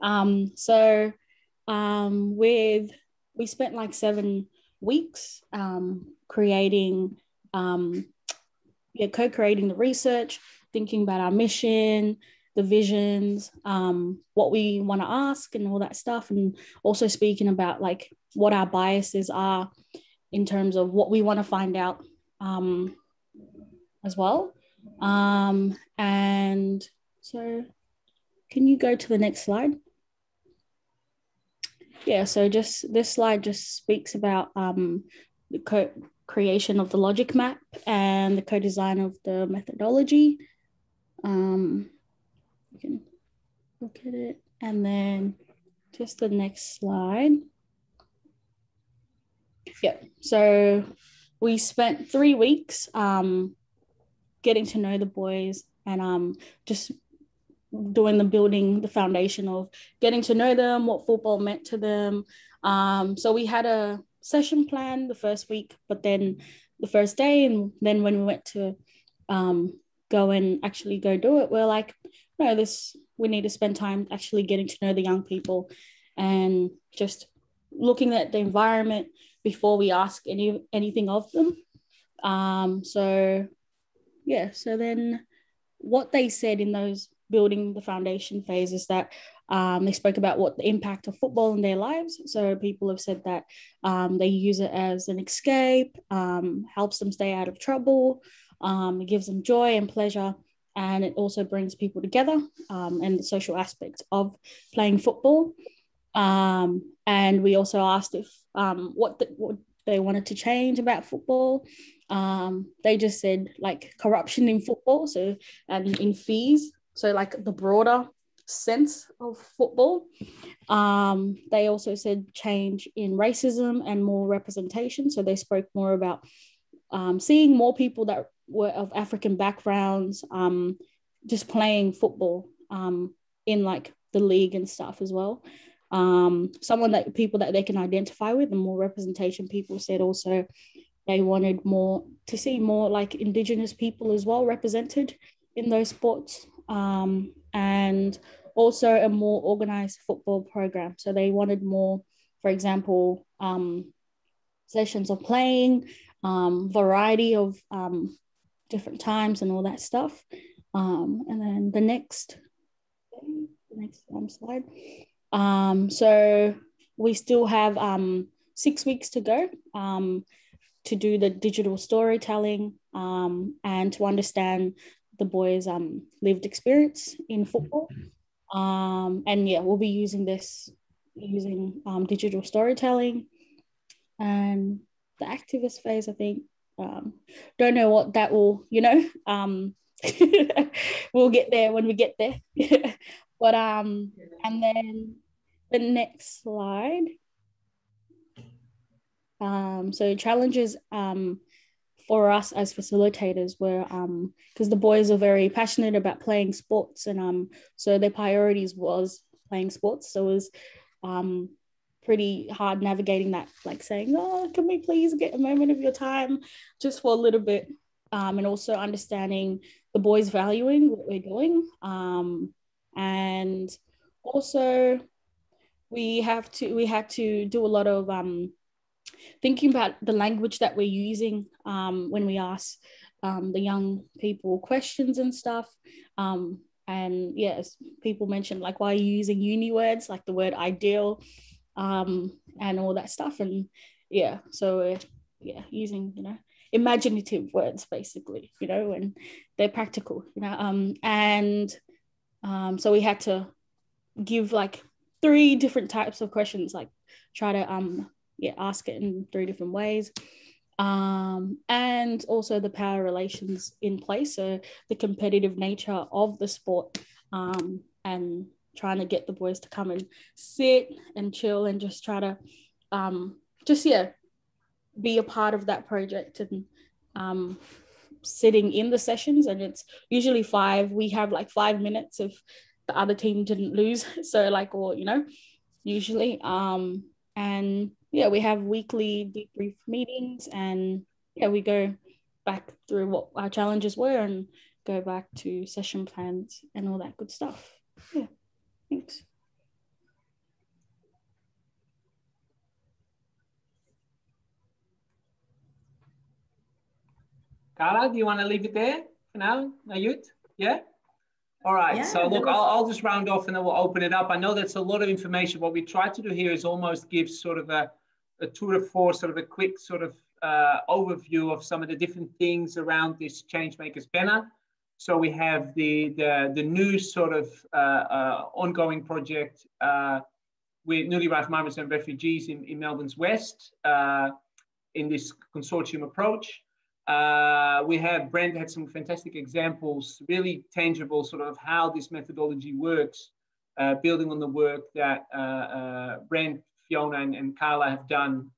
um, so um, with, we spent like seven weeks um, creating um, yeah, co-creating the research, thinking about our mission, the visions, um, what we want to ask, and all that stuff, and also speaking about like what our biases are in terms of what we want to find out um, as well. Um, and so, can you go to the next slide? Yeah, so just this slide just speaks about um, the co creation of the logic map and the co-design of the methodology. Um, you can look at it and then just the next slide. Yeah, so we spent three weeks um, getting to know the boys and um, just doing the building, the foundation of getting to know them, what football meant to them. Um, so we had a session plan the first week, but then the first day, and then when we went to um, go and actually go do it, we're like, no, this we need to spend time actually getting to know the young people and just looking at the environment before we ask any anything of them. Um, so yeah, so then what they said in those building the foundation phase is that um, they spoke about what the impact of football in their lives. So people have said that um, they use it as an escape, um, helps them stay out of trouble, um, it gives them joy and pleasure, and it also brings people together um, and the social aspect of playing football. Um, and we also asked if what, the, what they wanted to change about football. They just said like corruption in football, so and in fees. So like the broader sense of football. Um, they also said change in racism and more representation. So they spoke more about um, seeing more people that were of African backgrounds um, just playing football um, in like the league and stuff as well. Um, someone that people that they can identify with and more representation. People said also they wanted more to see more like Indigenous people as well represented in those sports. Um, and also a more organized football program. So they wanted more, for example, um, sessions of playing, um, variety of um, different times and all that stuff. Um, and then the next, the next slide. Um, so we still have six weeks to go to do the digital storytelling um, and to understand the boys' um, lived experience in football. Um, and yeah, we'll be using this using um, digital storytelling and the activist phase, I think. Um, don't know what that will, you know, um, [LAUGHS] we'll get there when we get there. [LAUGHS] but um, and then the next slide. Um, so challenges um, for us as facilitators were because um, the boys are very passionate about playing sports and um, so their priorities was playing sports. So it was um, pretty hard navigating that, like saying, "Oh, can we please get a moment of your time just for a little bit?" Um, and also understanding the boys valuing what we're doing, um, and also we have to we had to do a lot of um, thinking about the language that we're using um, when we ask um, the young people questions and stuff. Um, and yes, people mentioned like why are you using uni words like the word ideal um, and all that stuff. And yeah, so yeah, using you know imaginative words basically, you know, and they're practical, you know. Um, and um, so we had to give like three different types of questions, like try to um yeah ask it in three different ways. Um, and also the power relations in place, so the competitive nature of the sport, um, and trying to get the boys to come and sit and chill and just try to um, just yeah be a part of that project and um, sitting in the sessions and it's usually five we have like five minutes if the other team didn't lose [LAUGHS] so like or you know usually um and yeah we have weekly debrief meetings and yeah we go back through what our challenges were and go back to session plans and all that good stuff yeah Thanks. Carla, do you want to leave it there for now, Nayut? Yeah? All right, yeah, so look, I'll, I'll just round off and then we'll open it up. I know that's a lot of information. What we try to do here is almost give sort of a, a tour de force, sort of a quick sort of uh, overview of some of the different things around this Changemakers banner. So we have the, the, the new sort of uh, uh, ongoing project uh, with newly arrived migrants and refugees in, in Melbourne's West uh, in this consortium approach. Uh, we have, Brent had some fantastic examples, really tangible sort of how this methodology works, uh, building on the work that Brent, Fiona and, and, Carla have done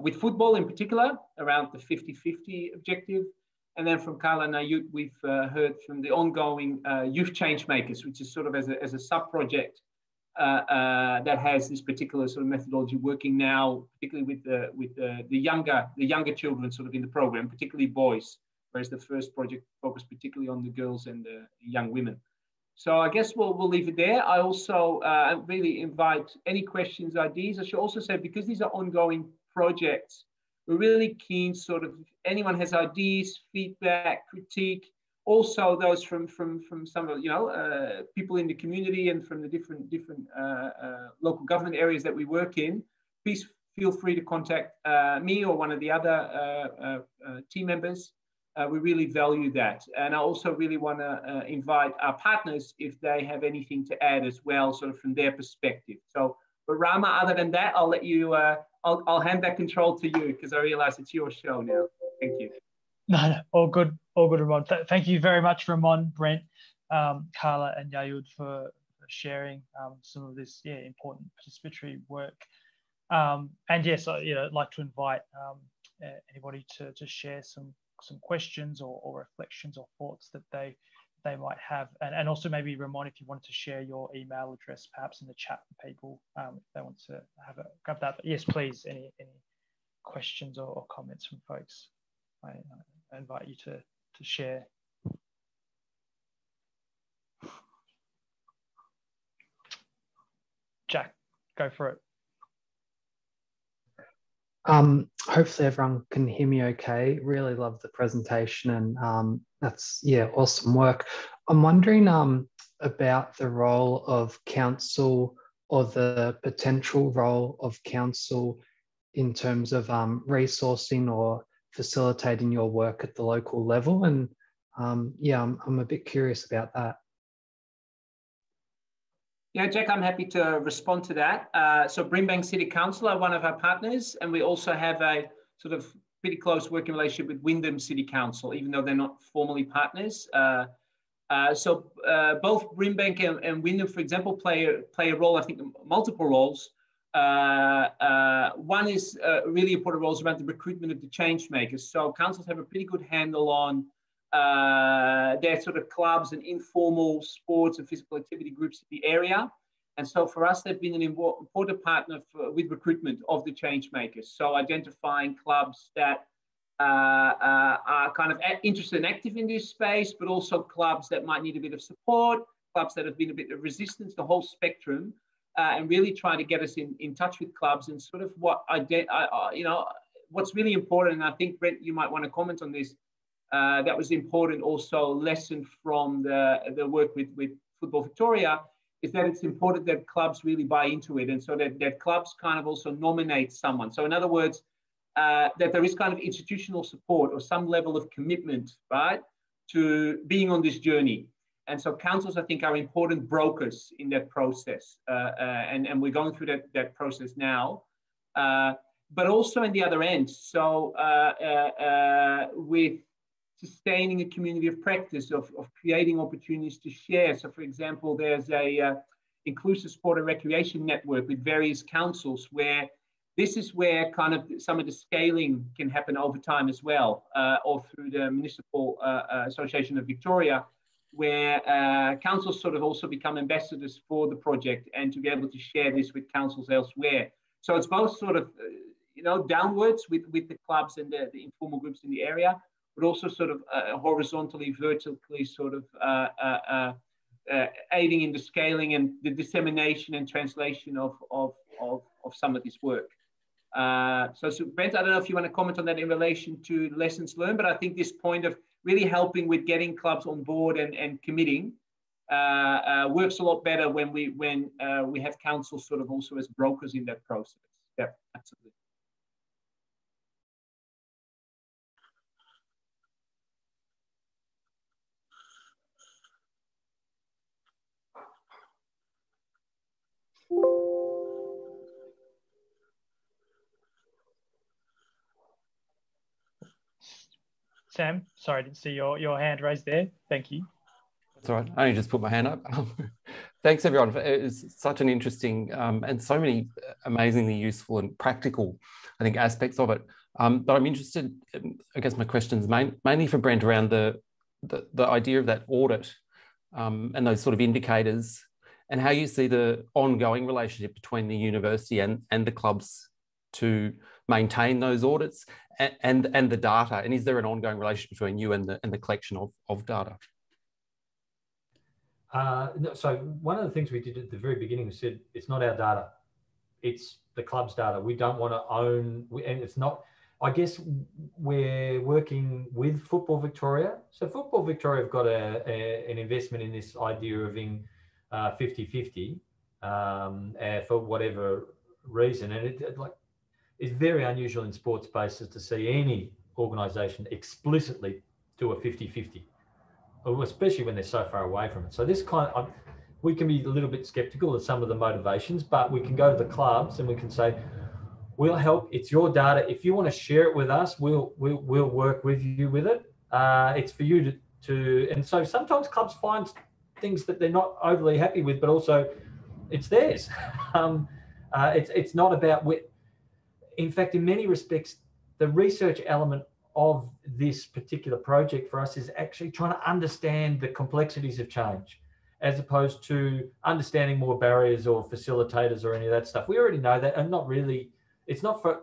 with football in particular around the 50-50 objective. And then from Carla Nayut, we've uh, heard from the ongoing uh, Youth Change Makers, which is sort of as a, as a sub-project uh, uh, that has this particular sort of methodology working now, particularly with the with the, the younger the younger children sort of in the program, particularly boys, whereas the first project focused particularly on the girls and the young women. So I guess we'll, we'll leave it there. I also uh, really invite any questions, ideas. I should also say, because these are ongoing projects, we're really keen, sort of, anyone has ideas, feedback, critique, also those from from from some of you know uh, people in the community and from the different different uh, uh, local government areas that we work in. Please feel free to contact uh, me or one of the other team members. we really value that, and I also really want to invite our partners if they have anything to add as well, sort of from their perspective. So, but Rama, other than that, I'll let you I'll, I'll hand that control to you because I realize it's your show now. Thank you. [LAUGHS] No, no, all good, all good, Ramon. Th thank you very much, Ramon, Brent, um, Carla, and Yayud for, sharing um, some of this yeah important participatory work. Um, and yes, I, you know, I'd like to invite um, anybody to to share some some questions or, or reflections or thoughts that they they might have. And, and also maybe Ramon, if you wanted to share your email address, perhaps in the chat for people, um, if they want to have a grab that. But yes, please, any, any questions or, or comments from folks, I, I invite you to, to share. Jack, go for it. Um, hopefully everyone can hear me okay. Really love the presentation and um, that's, yeah, awesome work. I'm wondering um, about the role of council or the potential role of council in terms of um, resourcing or facilitating your work at the local level. And um, yeah, I'm, I'm a bit curious about that. Yeah, Jack, I'm happy to respond to that. Uh, so Brimbank City Council are one of our partners, and we also have a sort of pretty close working relationship with Wyndham City Council, even though they're not formally partners. Uh, uh, so uh, both Brimbank and, and Wyndham, for example, play play a role, I think multiple roles, one is uh, really important roles around the recruitment of the change makers. So councils have a pretty good handle on uh, their sort of clubs and informal sports and physical activity groups in the area. And so for us, they've been an important partner for, with recruitment of the change makers. So identifying clubs that uh, uh, are kind of interested and active in this space, but also clubs that might need a bit of support, clubs that have been a bit of resistance, the whole spectrum, uh, and really trying to get us in, in touch with clubs and sort of what I, de- I, you know, what's really important. And I think Brent, you might want to comment on this. Uh, that was important also lesson from the, the work with, with Football Victoria is that it's important that clubs really buy into it and so that, that clubs kind of also nominate someone. So in other words, uh, that there is kind of institutional support or some level of commitment, right, to being on this journey. And so councils, I think, are important brokers in that process. Uh, uh, and, and we're going through that, that process now. Uh, but also in the other end. So uh, uh, with sustaining a community of practice, of, of creating opportunities to share. So for example, there's a inclusive sport and recreation network with various councils where this is where kind of some of the scaling can happen over time as well, uh, or through the Municipal uh, Association of Victoria, where uh, councils sort of also become ambassadors for the project and to be able to share this with councils elsewhere. So it's both sort of, uh, you know, downwards with, with the clubs and the, the informal groups in the area, but also sort of uh, horizontally, vertically sort of uh, uh, uh, aiding in the scaling and the dissemination and translation of, of, of, of some of this work. So, so Brent, I don't know if you want to comment on that in relation to lessons learned, but I think this point of really helping with getting clubs on board and, and committing uh, uh, works a lot better when we when uh, we have councils sort of also as brokers in that process. Yeah, absolutely. Sam, sorry, I didn't see your, your hand raised there. Thank you. That's all right. I only just put my hand up. [LAUGHS] Thanks, everyone. It's such an interesting um, and so many amazingly useful and practical, I think, aspects of it. Um, but I'm interested, in, I guess my questions main, mainly for Brent around the, the, the idea of that audit um, and those sort of indicators and how you see the ongoing relationship between the university and, and the clubs to maintain those audits and, and, the data? And is there an ongoing relationship between you and the, and the collection of, of data? Uh, so one of the things we did at the very beginning we said it's not our data, it's the club's data. We don't want to own, and it's not. I guess we're working with Football Victoria. So Football Victoria have got a, a an investment in this idea of being uh, 50-50 um, uh, for whatever reason, and it like it's very unusual in sports spaces to see any organisation explicitly do a 50-50, especially when they're so far away from it. So this kind of, we can be a little bit skeptical of some of the motivations, but we can go to the clubs and we can say, we'll help. It's your data. If you want to share it with us, we'll we'll, we'll work with you with it. Uh, it's for you to, to, and so sometimes clubs find things that they're not overly happy with, but also it's theirs. [LAUGHS] um, uh, it's it's not about in fact, in many respects, the research element of this particular project for us is actually trying to understand the complexities of change as opposed to understanding more barriers or facilitators or any of that stuff. We already know that and not really, it's not for,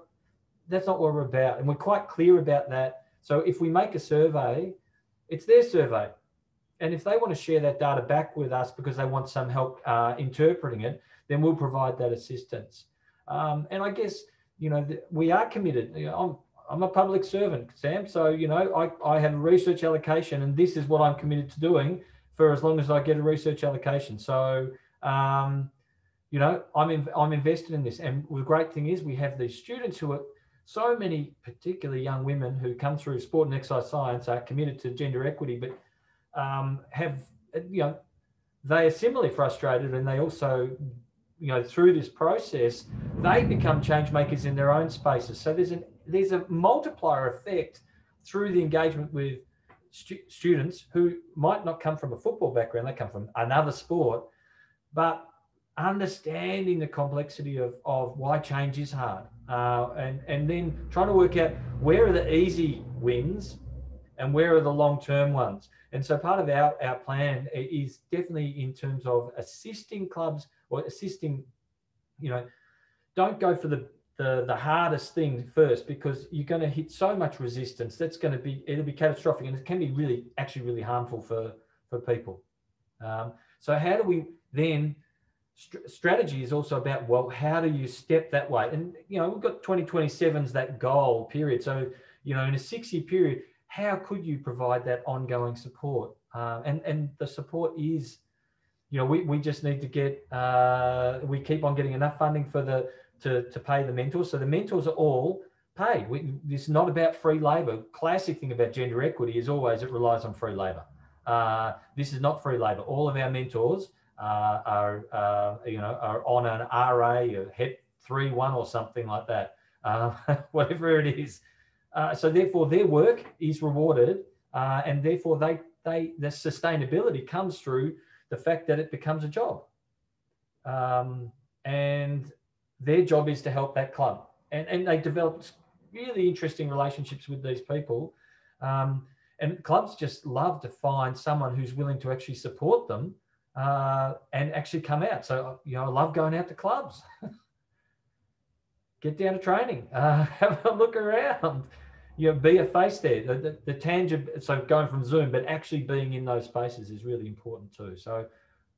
that's not what we're about. And we're quite clear about that. So if we make a survey, it's their survey. And if they want to share that data back with us because they want some help uh, interpreting it, then we'll provide that assistance. Um, and I guess you know, we are committed. You know, I'm I'm a public servant, Sam. So you know, I I have a research allocation, and this is what I'm committed to doing for as long as I get a research allocation. So um, you know, I'm in, I'm invested in this, and the great thing is we have these students who are so many, particularly young women who come through sport and exercise science, are committed to gender equity, but um, have you know they are similarly frustrated, and they also you know through this process they become change makers in their own spaces so there's an there's a multiplier effect through the engagement with stu- students who might not come from a football background they come from another sport but understanding the complexity of, of why change is hard uh, and, and then trying to work out where are the easy wins and where are the long-term ones. And so part of our, our plan is definitely in terms of assisting clubs or assisting, you know, don't go for the, the, the hardest thing first because you're going to hit so much resistance. That's going to be, it'll be catastrophic and it can be really, actually really harmful for, for people. Um, so how do we then st- strategy is also about well how do you step that way and you know we've got 2027's that goal period so you know in a six year period how could you provide that ongoing support um, and and the support is you know we, we just need to get uh, we keep on getting enough funding for the to, to pay the mentors. So the mentors are all paid. We, is not about free labor classic thing about gender equity is always it relies on free labor uh, this is not free labor all of our mentors uh, are uh, you know are on an RA or HEP three one or something like that, uh, [LAUGHS] whatever it is. so therefore, their work is rewarded, and therefore they they the sustainability comes through the fact that it becomes a job, um, and their job is to help that club, and and they developed really interesting relationships with these people. Um, and clubs just love to find someone who's willing to actually support them uh, and actually come out. So, you know, I love going out to clubs. [LAUGHS] Get down to training, uh, [LAUGHS] have a look around, you know, be a face there. The, the, the, tangible, so going from Zoom, but actually being in those spaces is really important too. So,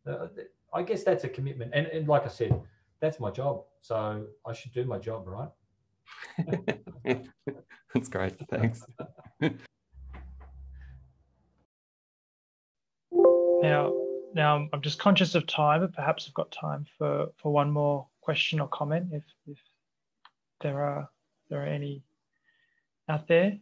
uh, I guess that's a commitment. And, and like I said, that's my job. So I should do my job, right? [LAUGHS] that's great. Thanks. [LAUGHS] now, now I'm just conscious of time, but perhaps I've got time for, for one more question or comment if, if there are there are any out there.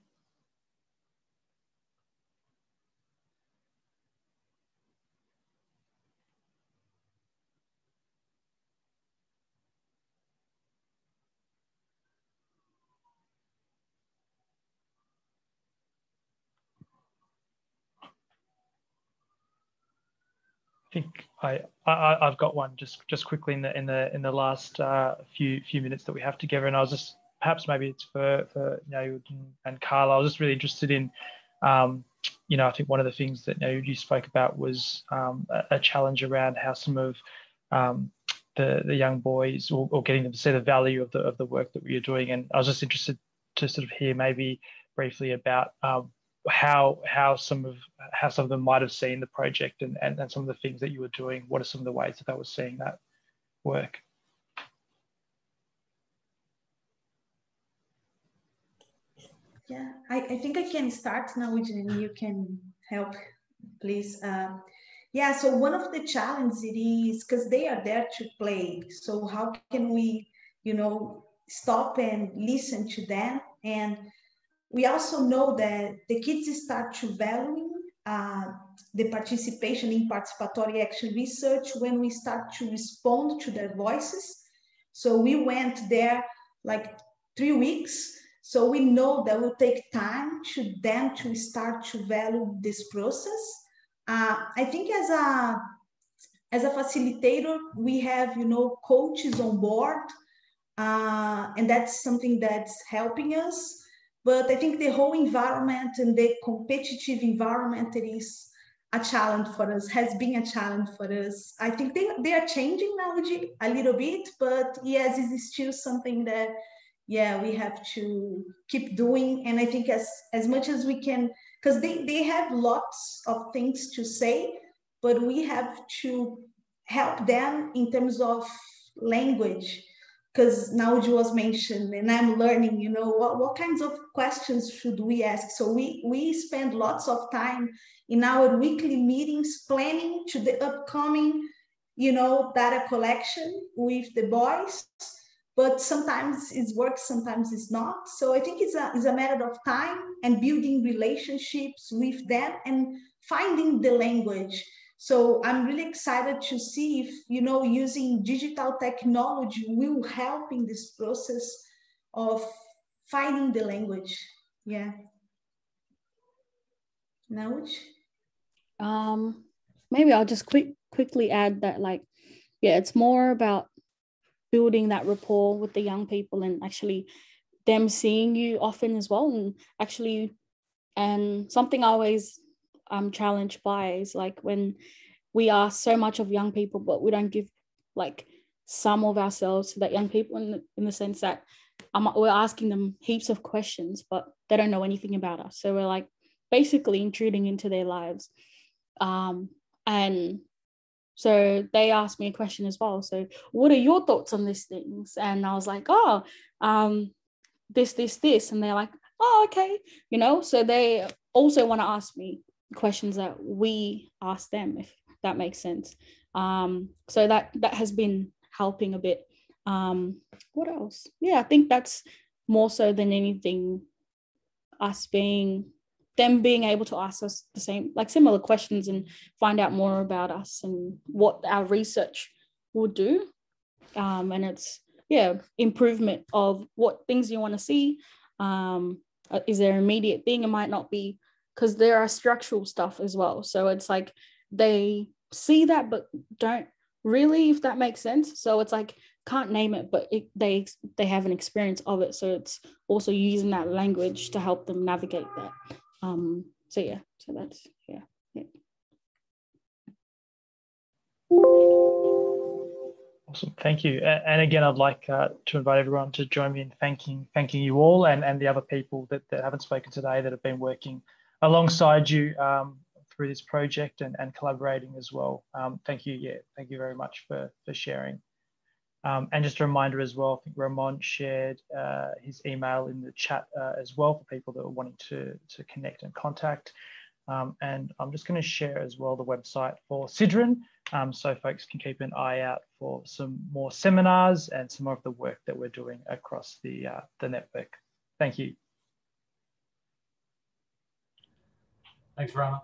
I think I, I have got one just just quickly in the in the in the last uh, few few minutes that we have together, and I was just perhaps maybe it's for for you and Carla. I was just really interested in. Um, you know, I think one of the things that you, you spoke about was um, a, a, challenge around how some of um, the the young boys or, or, getting them to see the value of the of the work that we are doing. And I was just interested to sort of hear maybe briefly about um, how how some of how some of them might have seen the project and, and, and some of the things that you were doing. What are some of the ways that they were seeing that work? Yeah, I, I think I can start now, and you can help, please. Uh, yeah, so one of the challenges it is because they are there to play. So how can we, you know, stop and listen to them and we also know that the kids start to value uh, the participation in participatory action research when we start to respond to their voices. So we went there like three weeks. So we know that will take time to them to start to value this process. Uh, I think as a as a facilitator, we have you know coaches on board, uh, and that's something that's helping us. But I think the whole environment and the competitive environment is a challenge for us, has been a challenge for us. I think they, they are changing now a little bit, but yes, it is still something that, yeah, we have to keep doing. And I think as, as much as we can, because they, they have lots of things to say, but we have to help them in terms of language because it was mentioned and i'm learning you know what, what kinds of questions should we ask so we we spend lots of time in our weekly meetings planning to the upcoming you know data collection with the boys but sometimes it works sometimes it's not so i think it's a, it's a matter of time and building relationships with them and finding the language so I'm really excited to see if, you know, using digital technology will help in this process of finding the language. Yeah. Nauj? Um, maybe I'll just quick quickly add that like yeah, it's more about building that rapport with the young people and actually them seeing you often as well. And actually, and something I always um challenged by is like when we are so much of young people, but we don't give like some of ourselves to that young people in the, in the sense that um, we're asking them heaps of questions, but they don't know anything about us. So we're like basically intruding into their lives. Um, and so they asked me a question as well. So, what are your thoughts on these things? And I was like, oh, um, this, this, this. And they're like, oh, okay. You know, so they also want to ask me questions that we ask them, if that makes sense. Um, so that that has been helping a bit. Um, what else? Yeah, I think that's more so than anything us being them being able to ask us the same like similar questions and find out more about us and what our research will do. Um, and it's yeah improvement of what things you want to see. Um, uh, is there immediate thing? It might not be because there are structural stuff as well. So it's like they see that but don't really if that makes sense. So it's like can't name it but it, they they have an experience of it. So it's also using that language to help them navigate that um so yeah so that's yeah, yeah. Awesome, thank you. And again, I'd like uh, to invite everyone to join me in thanking thanking you all and, and the other people that, that haven't spoken today that have been working alongside you um, through this project and, and collaborating as well. Um, thank you, yeah, thank you very much for, for sharing. Um, and just a reminder as well, I think Ramon shared uh, his email in the chat uh, as well for people that are wanting to, to connect and contact. Um, and I'm just going to share as well the website for CIDRN um, so folks can keep an eye out for some more seminars and some more of the work that we're doing across the, uh, the network. Thank you. Thanks, Rama.